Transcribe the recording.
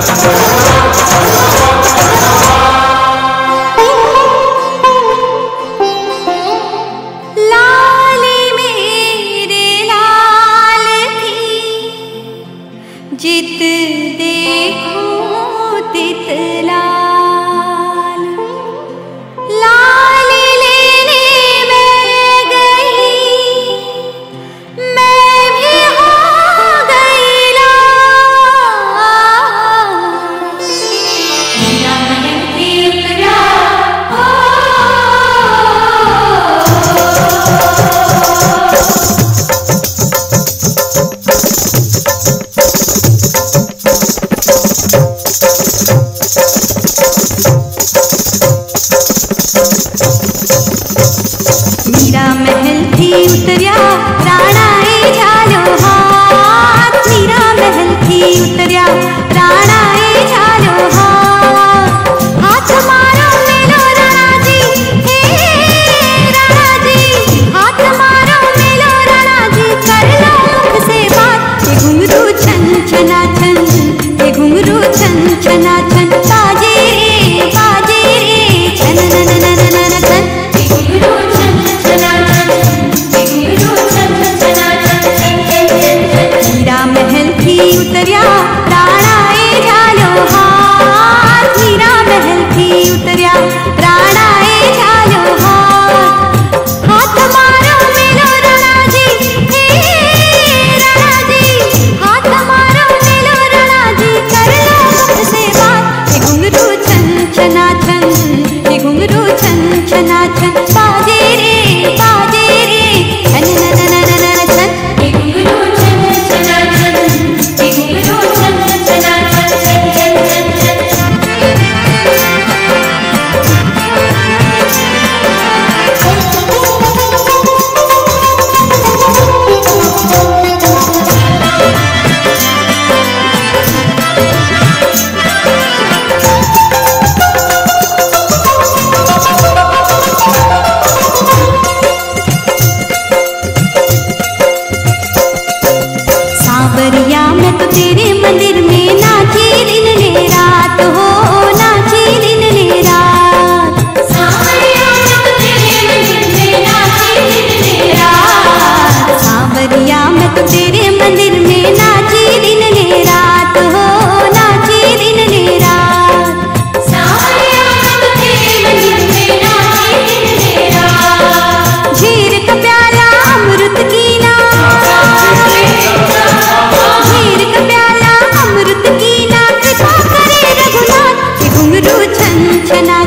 Thank you. गुरु छन छना